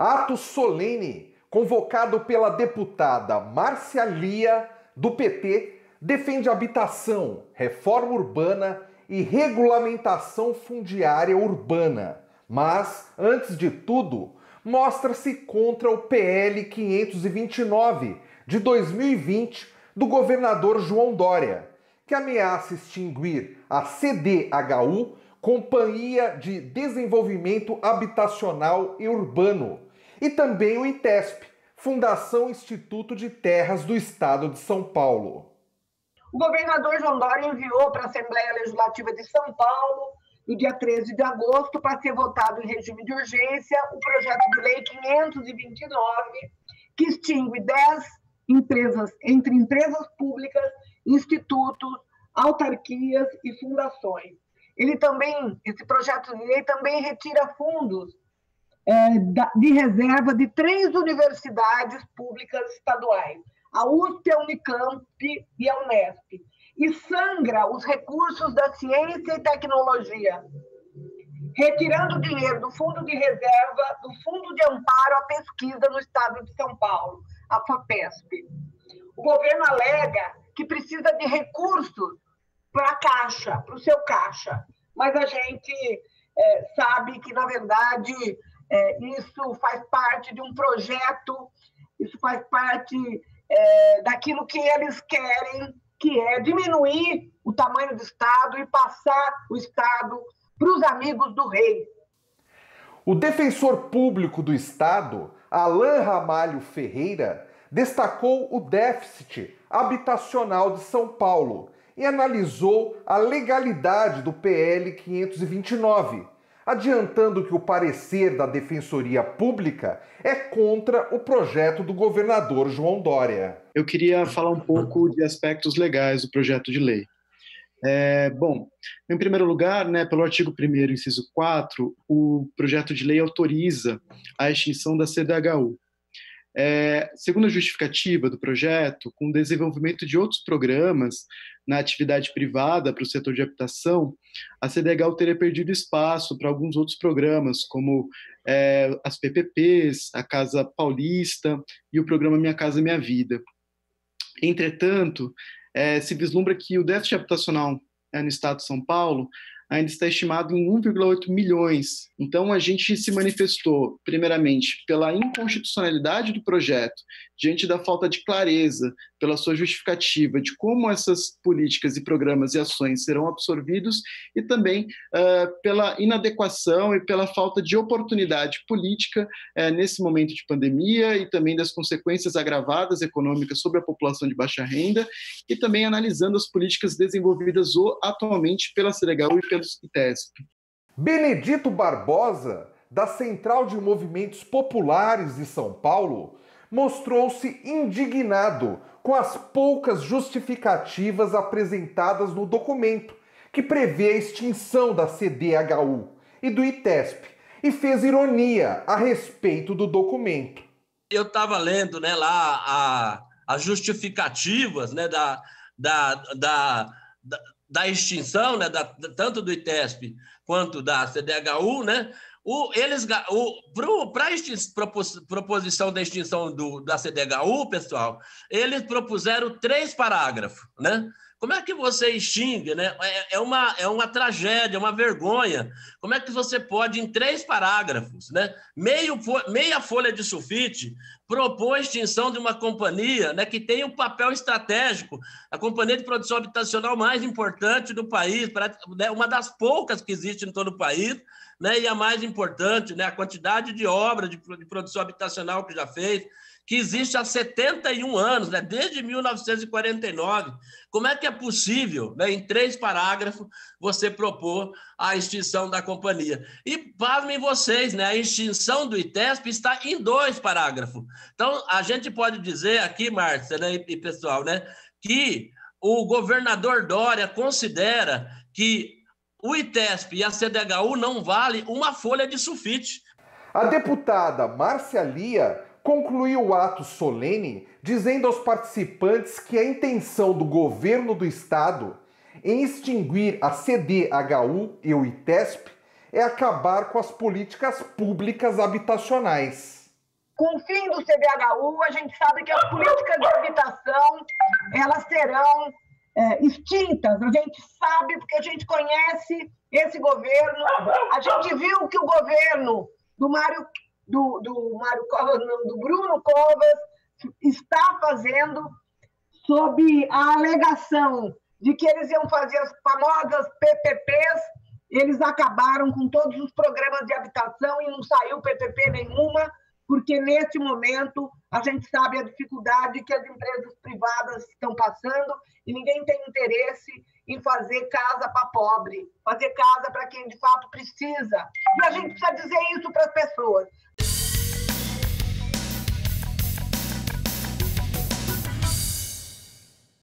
Ato solene convocado pela deputada Márcia Lia, do PT, defende habitação, reforma urbana e regulamentação fundiária urbana. Mas, antes de tudo, mostra-se contra o PL 529 de 2020 do governador João Dória, que ameaça extinguir a CDHU, Companhia de Desenvolvimento Habitacional e Urbano, e também o ITESP, Fundação Instituto de Terras do Estado de São Paulo. O governador João Dória enviou para a Assembleia Legislativa de São Paulo, no dia 13 de agosto, para ser votado em regime de urgência, o projeto de lei 529, que extingue 10 empresas, entre empresas públicas, institutos, autarquias e fundações. Ele também, esse projeto de lei também retira fundos de reserva de três universidades públicas estaduais, a USP, a Unicamp e a Unesp, e sangra os recursos da ciência e tecnologia, retirando dinheiro do Fundo de Reserva, do Fundo de Amparo à Pesquisa no Estado de São Paulo, a FAPESP. O governo alega que precisa de recursos para a caixa, para o seu caixa, mas a gente é, sabe que, na verdade, é, isso faz parte de um projeto, isso faz parte é, daquilo que eles querem, que é diminuir o tamanho do Estado e passar o Estado para os amigos do rei. O defensor público do Estado, Alain Ramalho Ferreira, destacou o déficit habitacional de São Paulo e analisou a legalidade do PL 529 adiantando que o parecer da Defensoria Pública é contra o projeto do governador João Dória. Eu queria falar um pouco de aspectos legais do projeto de lei. É, bom, em primeiro lugar, né, pelo artigo 1 inciso 4, o projeto de lei autoriza a extinção da CDHU. É, segundo a justificativa do projeto, com o desenvolvimento de outros programas na atividade privada para o setor de habitação, a CDHU teria perdido espaço para alguns outros programas, como é, as PPPs, a Casa Paulista e o programa Minha Casa Minha Vida. Entretanto, é, se vislumbra que o déficit habitacional é, no estado de São Paulo ainda está estimado em 1,8 milhões. Então, a gente se manifestou, primeiramente, pela inconstitucionalidade do projeto, diante da falta de clareza, pela sua justificativa de como essas políticas e programas e ações serão absorvidos, e também uh, pela inadequação e pela falta de oportunidade política uh, nesse momento de pandemia e também das consequências agravadas econômicas sobre a população de baixa renda, e também analisando as políticas desenvolvidas atualmente pela CDHU e pela ITESP. Benedito Barbosa, da Central de Movimentos Populares de São Paulo, mostrou-se indignado com as poucas justificativas apresentadas no documento, que prevê a extinção da CDHU e do ITESP, e fez ironia a respeito do documento. Eu estava lendo né, lá a, as justificativas né, da, da, da, da da extinção, né, da, tanto do ITESP quanto da CDHU, né, o, eles, para a proposição da extinção do, da CDHU, pessoal, eles propuseram três parágrafos, né? Como é que você extingue, né? É, é, uma, é uma tragédia, uma vergonha. Como é que você pode, em três parágrafos, né? Meio, meia folha de sulfite, propor a extinção de uma companhia né, que tem um papel estratégico, a companhia de produção habitacional mais importante do país, né, uma das poucas que existe em todo o país, né, e a mais importante, né, a quantidade de obras de, de produção habitacional que já fez, que existe há 71 anos, né? desde 1949. Como é que é possível, né, em três parágrafos, você propor a extinção da companhia? E pasmem vocês, né, a extinção do ITESP está em dois parágrafos. Então, a gente pode dizer aqui, Márcia né, e pessoal, né, que o governador Dória considera que o ITESP e a CDHU não vale uma folha de sulfite. A deputada Márcia Lia concluiu o ato solene dizendo aos participantes que a intenção do governo do estado em extinguir a CDHU e o ITESP é acabar com as políticas públicas habitacionais. com o fim do CDHU, a gente sabe que as políticas de habitação elas serão é, extintas. A gente sabe porque a gente conhece esse governo. A gente viu que o governo do Mário do, do Mário Covas, não, do Bruno Covas está fazendo sob a alegação de que eles iam fazer as famosas PPPs, eles acabaram com todos os programas de habitação e não saiu PPP nenhuma, porque neste momento a gente sabe a dificuldade que as empresas privadas estão passando e ninguém tem interesse em fazer casa para pobre, fazer casa para quem de fato precisa. A gente precisa dizer isso para as pessoas.